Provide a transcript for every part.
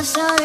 my soul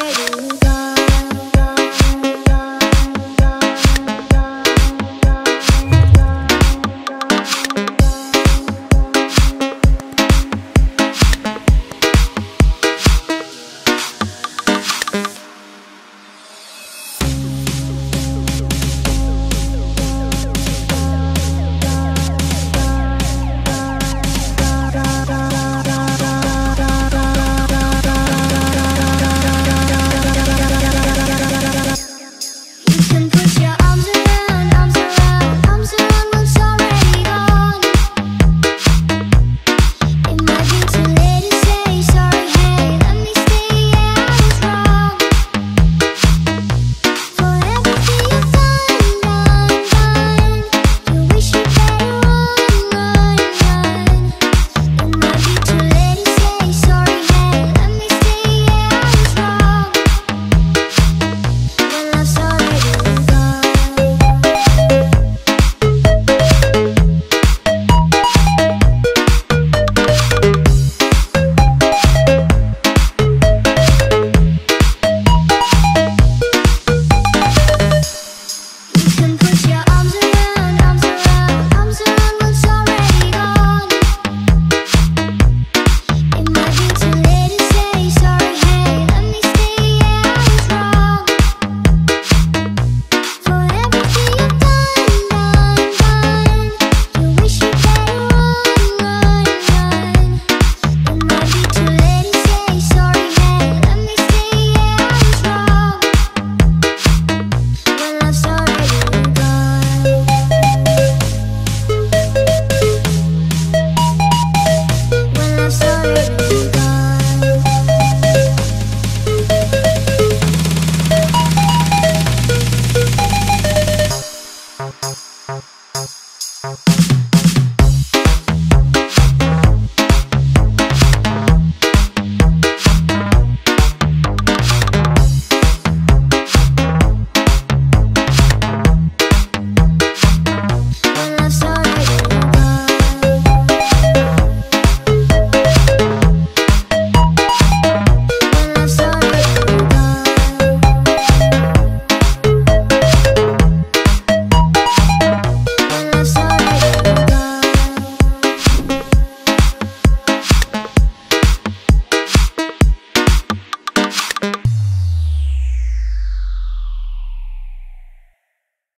Hey.